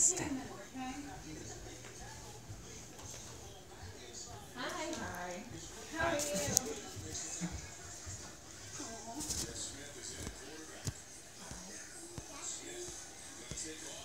Hi. Hi. How are you?